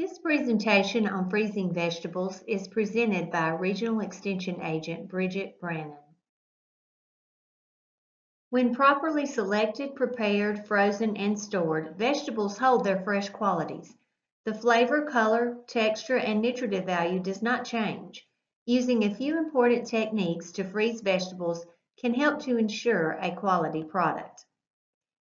This presentation on freezing vegetables is presented by Regional Extension Agent Bridgette Brannon. When properly selected, prepared, frozen, and stored, vegetables hold their fresh qualities. The flavor, color, texture, and nutritive value does not change. Using a few important techniques to freeze vegetables can help to ensure a quality product.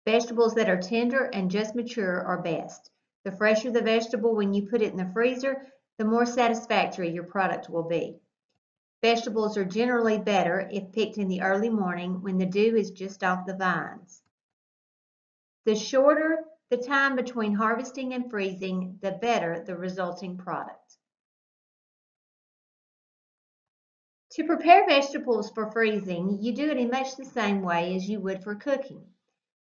Vegetables that are tender and just mature are best. The fresher the vegetable when you put it in the freezer, the more satisfactory your product will be. Vegetables are generally better if picked in the early morning when the dew is just off the vines. The shorter the time between harvesting and freezing, the better the resulting product. To prepare vegetables for freezing, you do it in much the same way as you would for cooking.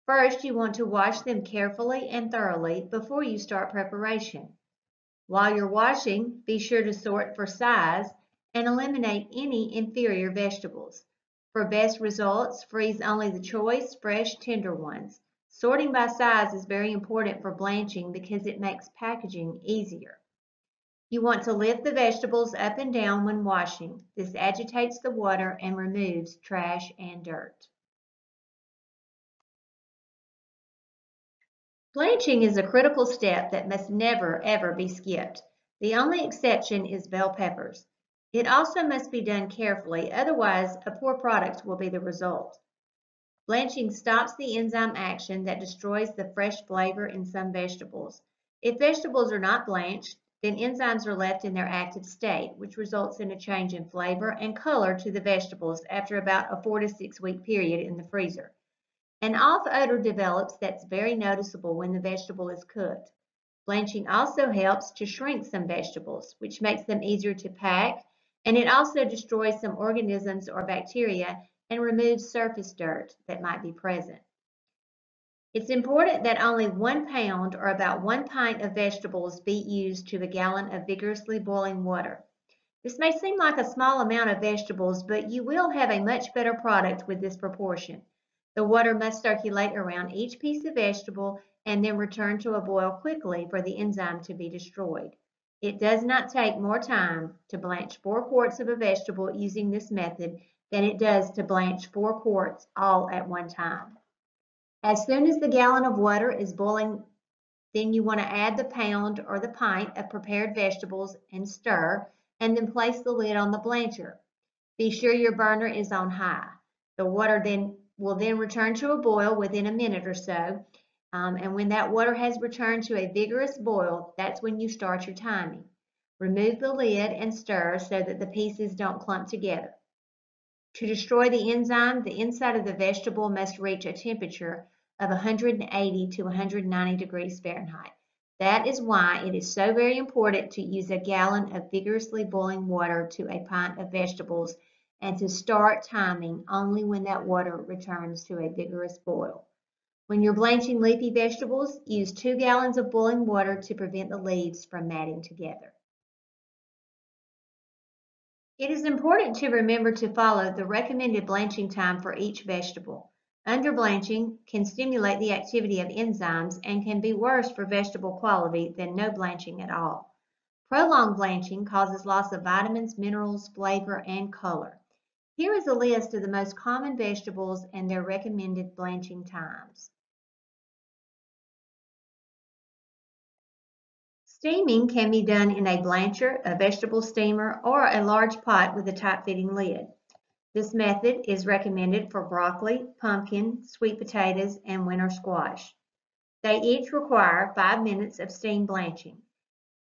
First, you want to wash them carefully and thoroughly before you start preparation. While you're washing, be sure to sort for size and eliminate any inferior vegetables. For best results, freeze only the choice, fresh, tender ones. Sorting by size is very important for blanching because it makes packaging easier. You want to lift the vegetables up and down when washing. This agitates the water and removes trash and dirt. Blanching is a critical step that must never ever be skipped. The only exception is bell peppers. It also must be done carefully, otherwise a poor product will be the result. Blanching stops the enzyme action that destroys the fresh flavor in some vegetables. If vegetables are not blanched, then enzymes are left in their active state, which results in a change in flavor and color to the vegetables after about a four to six week period in the freezer. An off odor develops that's very noticeable when the vegetable is cooked. Blanching also helps to shrink some vegetables, which makes them easier to pack, and it also destroys some organisms or bacteria and removes surface dirt that might be present. It's important that only one pound or about one pint of vegetables be used to a gallon of vigorously boiling water. This may seem like a small amount of vegetables, but you will have a much better product with this proportion. The water must circulate around each piece of vegetable and then return to a boil quickly for the enzyme to be destroyed. It does not take more time to blanch four quarts of a vegetable using this method than it does to blanch four quarts all at one time. As soon as the gallon of water is boiling, then you want to add the pound or the pint of prepared vegetables and stir, and then place the lid on the blancher. Be sure your burner is on high. The water then will then return to a boil within a minute or so. Um, and when that water has returned to a vigorous boil, that's when you start your timing. Remove the lid and stir so that the pieces don't clump together. To destroy the enzyme, the inside of the vegetable must reach a temperature of 180 to 190 degrees Fahrenheit. That is why it is so very important to use a gallon of vigorously boiling water to a pint of vegetables and to start timing only when that water returns to a vigorous boil. When you're blanching leafy vegetables, use two gallons of boiling water to prevent the leaves from matting together. It is important to remember to follow the recommended blanching time for each vegetable. Under blanching can stimulate the activity of enzymes and can be worse for vegetable quality than no blanching at all. Prolonged blanching causes loss of vitamins, minerals, flavor, and color. Here is a list of the most common vegetables and their recommended blanching times. Steaming can be done in a blancher, a vegetable steamer, or a large pot with a tight-fitting lid. This method is recommended for broccoli, pumpkin, sweet potatoes, and winter squash. They each require 5 minutes of steam blanching.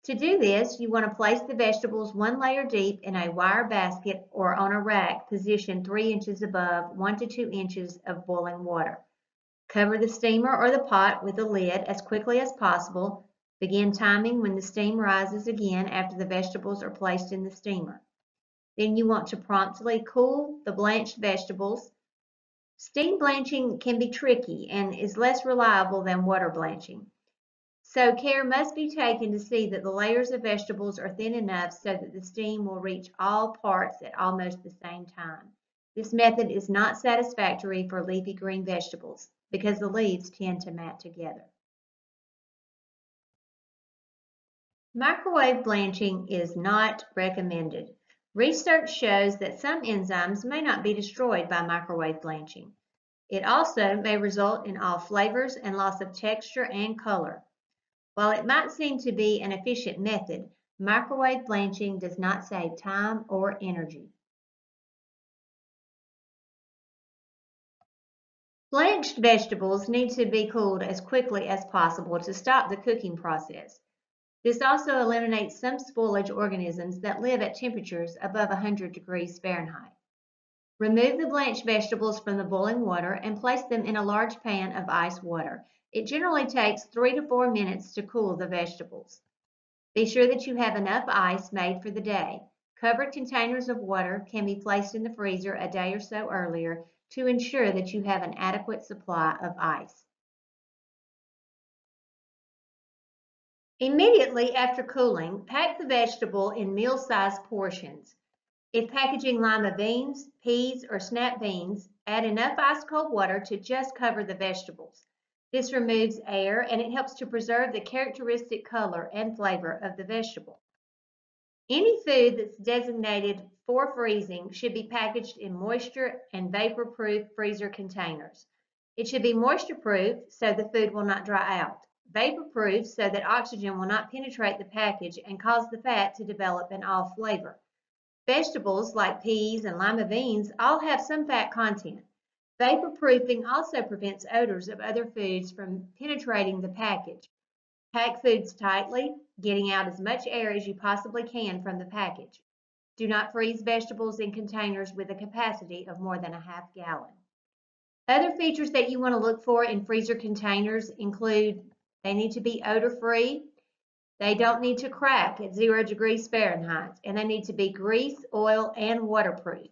To do this, you want to place the vegetables one layer deep in a wire basket or on a rack positioned 3 inches above 1 to 2 inches of boiling water. Cover the steamer or the pot with a lid as quickly as possible. Begin timing when the steam rises again after the vegetables are placed in the steamer. Then you want to promptly cool the blanched vegetables. Steam blanching can be tricky and is less reliable than water blanching. So care must be taken to see that the layers of vegetables are thin enough so that the steam will reach all parts at almost the same time. This method is not satisfactory for leafy green vegetables because the leaves tend to mat together. Microwave blanching is not recommended. Research shows that some enzymes may not be destroyed by microwave blanching. It also may result in off flavors and loss of texture and color. While it might seem to be an efficient method, microwave blanching does not save time or energy. Blanched vegetables need to be cooled as quickly as possible to stop the cooking process. This also eliminates some spoilage organisms that live at temperatures above 100 degrees Fahrenheit. Remove the blanched vegetables from the boiling water and place them in a large pan of ice water. It generally takes three to four minutes to cool the vegetables. Be sure that you have enough ice made for the day. Covered containers of water can be placed in the freezer a day or so earlier to ensure that you have an adequate supply of ice. Immediately after cooling, pack the vegetable in meal-sized portions. If packaging lima beans, peas, or snap beans, add enough ice cold water to just cover the vegetables. This removes air and it helps to preserve the characteristic color and flavor of the vegetable. Any food that's designated for freezing should be packaged in moisture and vapor-proof freezer containers. It should be moisture-proof so the food will not dry out vapor-proof so that oxygen will not penetrate the package and cause the fat to develop an off flavor. Vegetables like peas and lima beans all have some fat content. Vapor-proofing also prevents odors of other foods from penetrating the package. Pack foods tightly, getting out as much air as you possibly can from the package. Do not freeze vegetables in containers with a capacity of more than a half gallon. Other features that you want to look for in freezer containers include they need to be odor-free. They don't need to crack at zero degrees Fahrenheit, and they need to be grease, oil, and waterproof.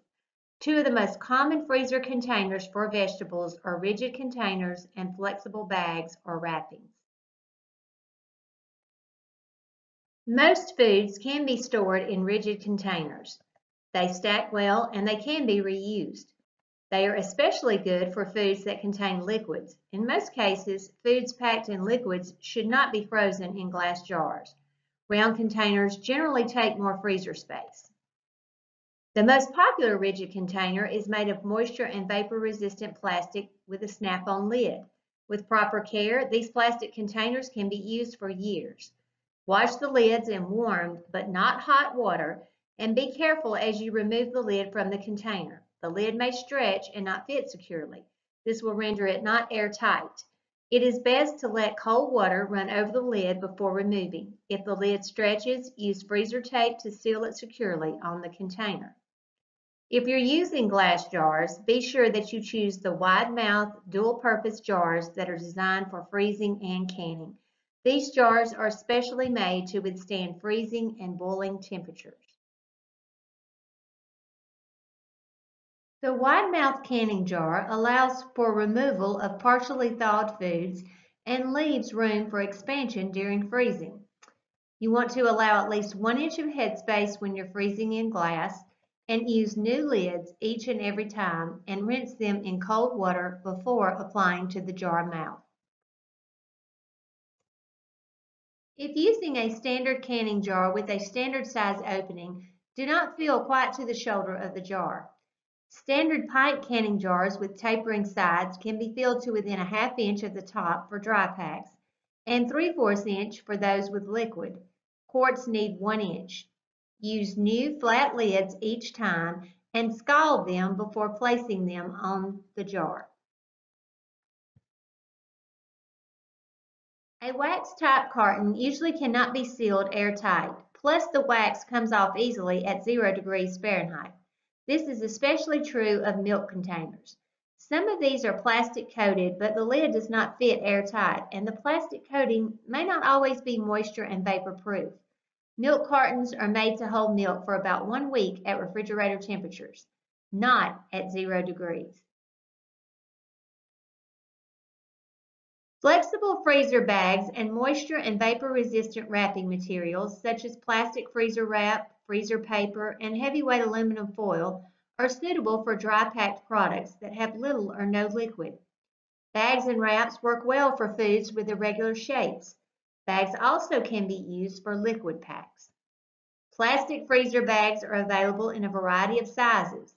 Two of the most common freezer containers for vegetables are rigid containers and flexible bags or wrappings. Most foods can be stored in rigid containers. They stack well and they can be reused. They are especially good for foods that contain liquids. In most cases, foods packed in liquids should not be frozen in glass jars. Round containers generally take more freezer space. The most popular rigid container is made of moisture and vapor resistant plastic with a snap-on lid. With proper care, these plastic containers can be used for years. Wash the lids in warm but not hot water and be careful as you remove the lid from the container. The lid may stretch and not fit securely. This will render it not airtight. It is best to let cold water run over the lid before removing. If the lid stretches, use freezer tape to seal it securely on the container. If you're using glass jars, be sure that you choose the wide mouth, dual purpose jars that are designed for freezing and canning. These jars are specially made to withstand freezing and boiling temperatures. The wide mouth canning jar allows for removal of partially thawed foods and leaves room for expansion during freezing. You want to allow at least one inch of headspace when you're freezing in glass and use new lids each and every time and rinse them in cold water before applying to the jar mouth. If using a standard canning jar with a standard size opening, do not fill quite to the shoulder of the jar. Standard pint canning jars with tapering sides can be filled to within a half inch of the top for dry packs and 3 fourths inch for those with liquid. Quarts need 1 inch. Use new flat lids each time and scald them before placing them on the jar. A wax type carton usually cannot be sealed airtight, plus the wax comes off easily at 0 degrees Fahrenheit. This is especially true of milk containers. Some of these are plastic coated, but the lid does not fit airtight, and the plastic coating may not always be moisture and vapor proof. Milk cartons are made to hold milk for about one week at refrigerator temperatures, not at zero degrees. Flexible freezer bags and moisture and vapor resistant wrapping materials such as plastic freezer wrap, freezer paper, and heavyweight aluminum foil are suitable for dry packed products that have little or no liquid. Bags and wraps work well for foods with irregular shapes. Bags also can be used for liquid packs. Plastic freezer bags are available in a variety of sizes.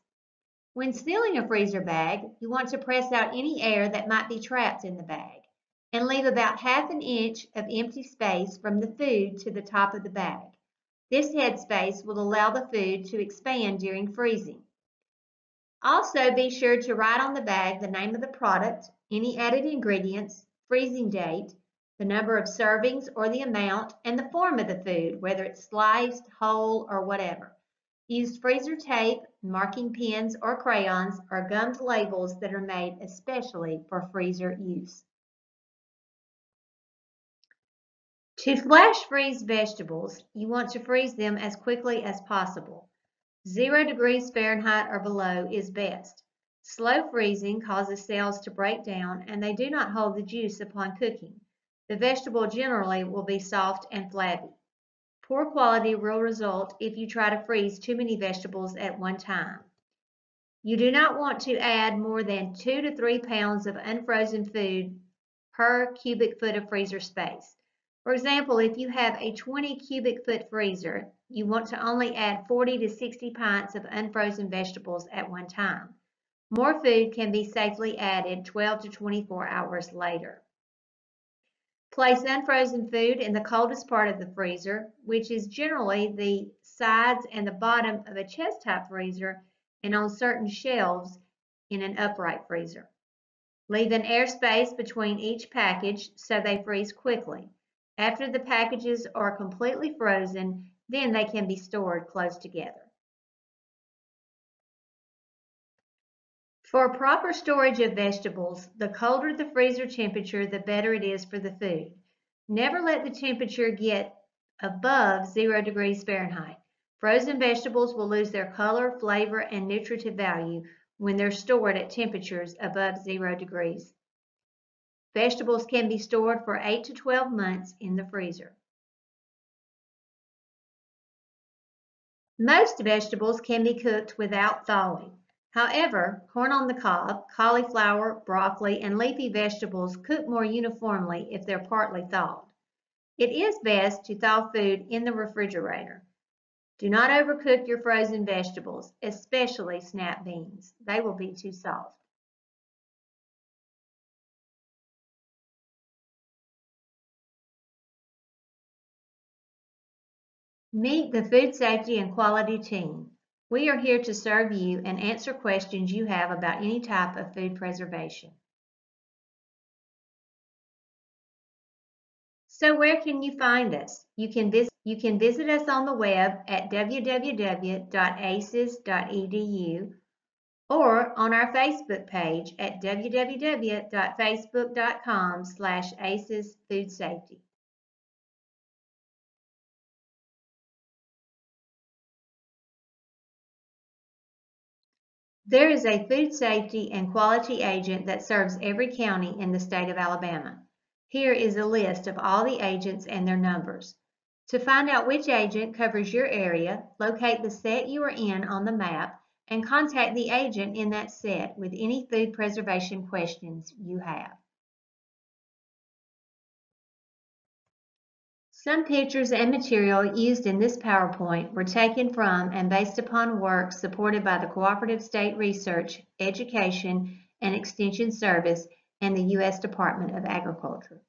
When sealing a freezer bag, you want to press out any air that might be trapped in the bag and leave about half an inch of empty space from the food to the top of the bag. This headspace will allow the food to expand during freezing. Also, be sure to write on the bag the name of the product, any added ingredients, freezing date, the number of servings or the amount, and the form of the food, whether it's sliced, whole, or whatever. Use freezer tape, marking pens, or crayons, or gummed labels that are made especially for freezer use. To flash freeze vegetables, you want to freeze them as quickly as possible. Zero degrees Fahrenheit or below is best. Slow freezing causes cells to break down and they do not hold the juice upon cooking. The vegetable generally will be soft and flabby. Poor quality will result if you try to freeze too many vegetables at one time. You do not want to add more than two to three pounds of unfrozen food per cubic foot of freezer space. For example, if you have a 20 cubic foot freezer, you want to only add 40 to 60 pints of unfrozen vegetables at one time. More food can be safely added 12 to 24 hours later. Place unfrozen food in the coldest part of the freezer, which is generally the sides and the bottom of a chest type freezer and on certain shelves in an upright freezer. Leave an air space between each package so they freeze quickly. After the packages are completely frozen, then they can be stored close together. For proper storage of vegetables, the colder the freezer temperature, the better it is for the food. Never let the temperature get above zero degrees Fahrenheit. Frozen vegetables will lose their color, flavor, and nutritive value when they're stored at temperatures above zero degrees. Vegetables can be stored for 8 to 12 months in the freezer. Most vegetables can be cooked without thawing. However, corn on the cob, cauliflower, broccoli, and leafy vegetables cook more uniformly if they're partly thawed. It is best to thaw food in the refrigerator. Do not overcook your frozen vegetables, especially snap beans. They will be too soft. Meet the Food Safety and Quality Team. We are here to serve you and answer questions you have about any type of food preservation. So where can you find us? You can visit, you can visit us on the web at www.aces.edu or on our Facebook page at www.facebook.com slash ACES There is a food safety and quality agent that serves every county in the state of Alabama. Here is a list of all the agents and their numbers. To find out which agent covers your area, locate the set you are in on the map and contact the agent in that set with any food preservation questions you have. Some pictures and material used in this PowerPoint were taken from and based upon work supported by the Cooperative State Research, Education, and Extension Service and the U.S. Department of Agriculture.